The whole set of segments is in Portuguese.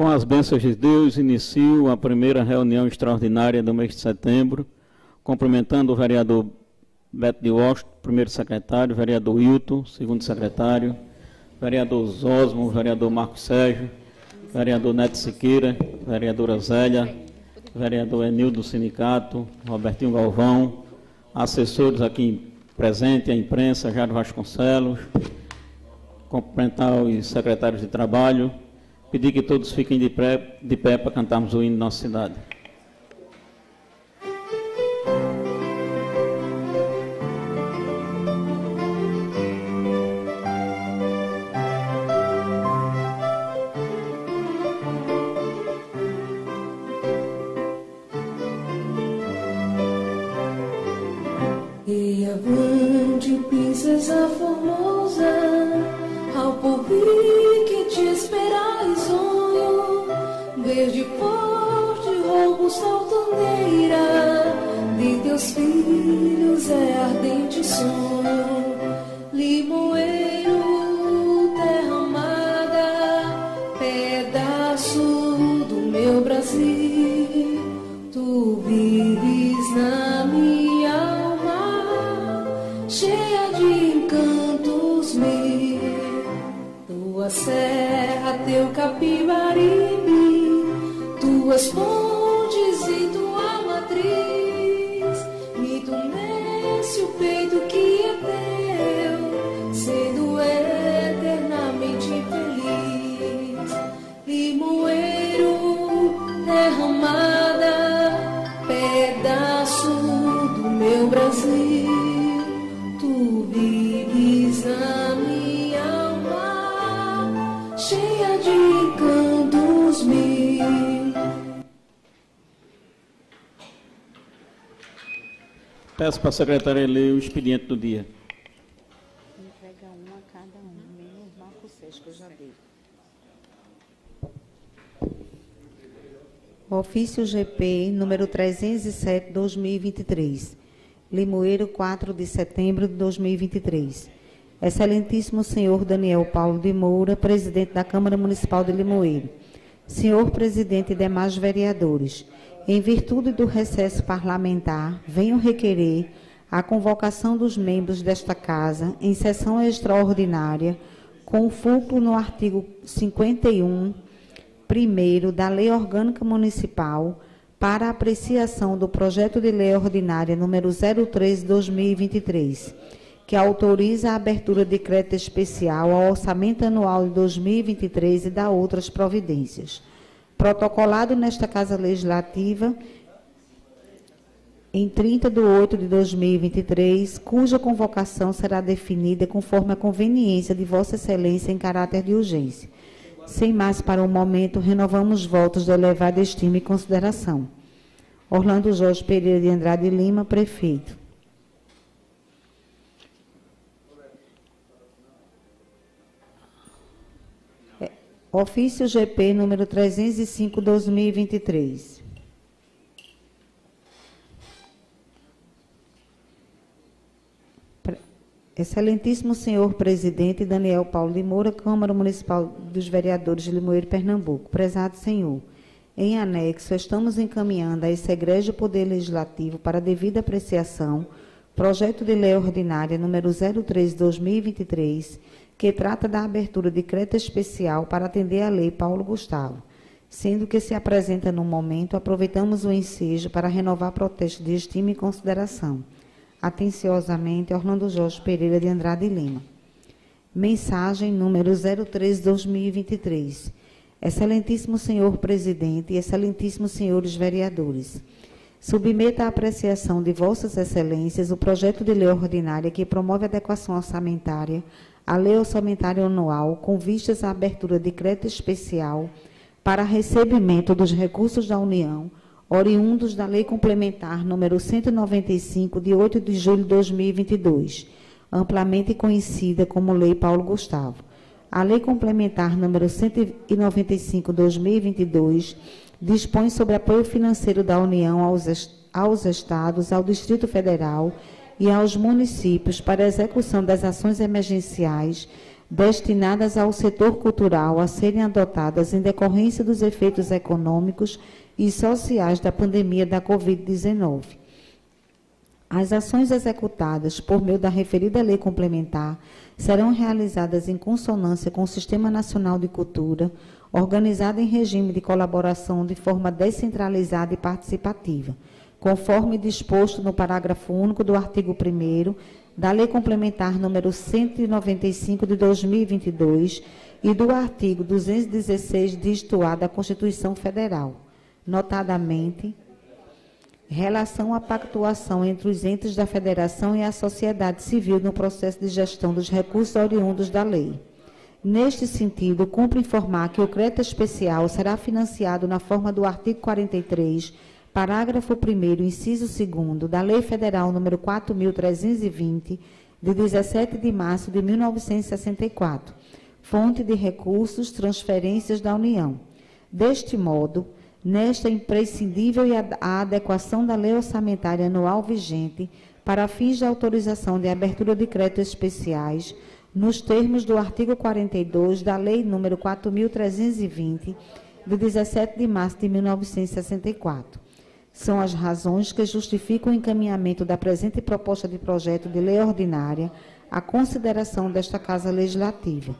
Com as bênçãos de Deus, inicio a primeira reunião extraordinária do mês de setembro, cumprimentando o vereador Beto de Washington, primeiro secretário, vereador Hilton, segundo secretário, vereador Zosmo, vereador Marcos Sérgio, vereador Neto Siqueira, vereadora Zélia, vereador Enildo do Sindicato, Robertinho Galvão, assessores aqui presentes, a imprensa, Jairo Vasconcelos, cumprimentar os secretários de trabalho, pedir que todos fiquem de pé, de pé para cantarmos o hino da nossa cidade. verde pôr de roubo saltaneira de teus filhos é ardente sonho. Limoeiro, terra amada, pedaço do meu Brasil, tu vives na minha alma, cheia de encantos mil, tua serra, teu capivari respondes e tua matriz me tornece o peito que é teu, sendo eternamente feliz. Limoeiro derramada, pedaço do meu Brasil. Peço para a secretária ler o expediente do dia. Entrega um a cada um, menos Marco Sérgio, que eu já dei. Ofício GP número 307, 2023. Limoeiro, 4 de setembro de 2023. Excelentíssimo senhor Daniel Paulo de Moura, presidente da Câmara Municipal de Limoeiro. Senhor presidente e demais vereadores em virtude do recesso parlamentar, venho requerer a convocação dos membros desta Casa em sessão extraordinária, com fulcro no artigo 51, primeiro da Lei Orgânica Municipal, para apreciação do projeto de lei ordinária número 03/2023, que autoriza a abertura de decreto especial ao orçamento anual de 2023 e da outras providências protocolado nesta Casa Legislativa em 30 de 8 de 2023, cuja convocação será definida conforme a conveniência de Vossa Excelência em caráter de urgência. Sem mais para o momento, renovamos votos de elevada estima e consideração. Orlando Jorge Pereira de Andrade Lima, prefeito. Ofício GP número 305, 2023. Excelentíssimo senhor presidente Daniel Paulo de Moura, Câmara Municipal dos Vereadores de Limoeiro, Pernambuco. Prezado senhor, em anexo, estamos encaminhando a esse egrégio Poder Legislativo para devida apreciação projeto de lei ordinária número 03/2023 que trata da abertura de crédito especial para atender à Lei Paulo Gustavo, sendo que se apresenta no momento, aproveitamos o ensejo para renovar protesto de estima e consideração. Atenciosamente, Orlando Jorge Pereira de Andrade Lima. Mensagem número 03-2023. Excelentíssimo senhor presidente e excelentíssimos senhores vereadores. Submeta à apreciação de Vossas Excelências o projeto de lei ordinária que promove a adequação orçamentária a Lei Orçamentária Anual com vistas à abertura de crédito especial para recebimento dos recursos da União oriundos da Lei Complementar número 195 de 8 de julho de 2022, amplamente conhecida como Lei Paulo Gustavo. A Lei Complementar número 195/2022 dispõe sobre apoio financeiro da União aos, aos estados, ao Distrito Federal e aos municípios para a execução das ações emergenciais destinadas ao setor cultural a serem adotadas em decorrência dos efeitos econômicos e sociais da pandemia da Covid-19. As ações executadas por meio da referida lei complementar serão realizadas em consonância com o Sistema Nacional de Cultura, organizado em regime de colaboração de forma descentralizada e participativa, conforme disposto no parágrafo único do artigo 1 da Lei Complementar número 195 de 2022 e do artigo 216 disto A da Constituição Federal, notadamente relação à pactuação entre os entes da Federação e a sociedade civil no processo de gestão dos recursos oriundos da lei. Neste sentido, cumpre informar que o crédito especial será financiado na forma do artigo 43, parágrafo 1 inciso 2 da Lei Federal número 4320, de 17 de março de 1964, fonte de recursos, transferências da União. Deste modo, nesta imprescindível a adequação da lei orçamentária anual vigente para fins de autorização de abertura de créditos especiais, nos termos do artigo 42 da Lei nº 4.320, de 17 de março de 1964. São as razões que justificam o encaminhamento da presente proposta de projeto de lei ordinária à consideração desta Casa Legislativa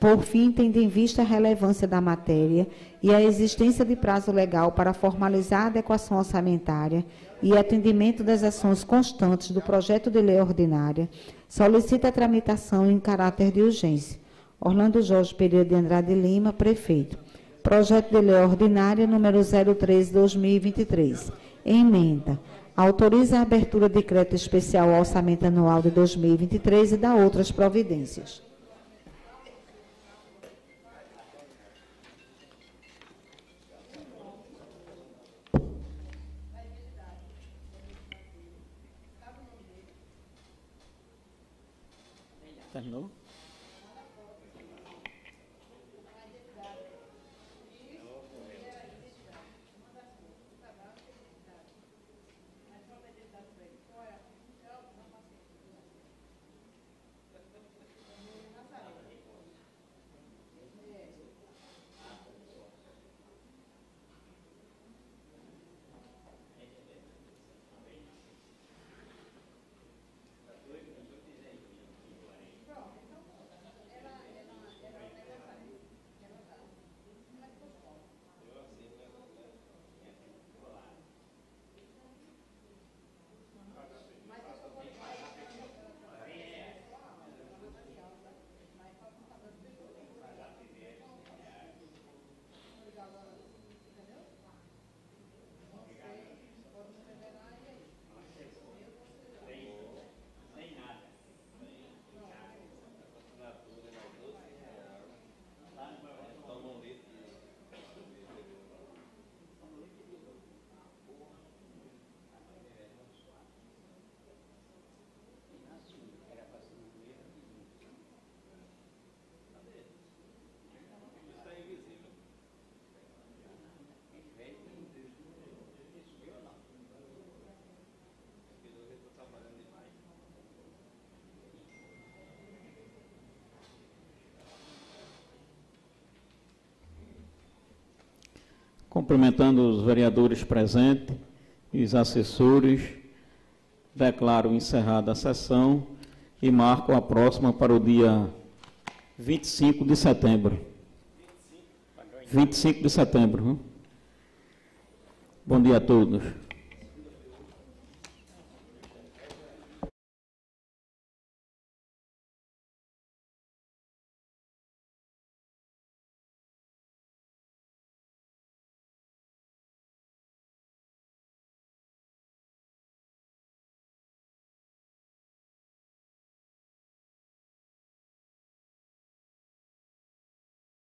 por fim, tendo em vista a relevância da matéria e a existência de prazo legal para formalizar a adequação orçamentária e atendimento das ações constantes do projeto de lei ordinária, solicita a tramitação em caráter de urgência. Orlando Jorge Pereira de Andrade Lima, prefeito. Projeto de lei ordinária número 03/2023. Emenda autoriza a abertura de crédito especial ao orçamento anual de 2023 e dá outras providências. Terminou? Cumprimentando os vereadores presentes e os assessores, declaro encerrada a sessão e marco a próxima para o dia 25 de setembro. 25 de setembro. Bom dia a todos.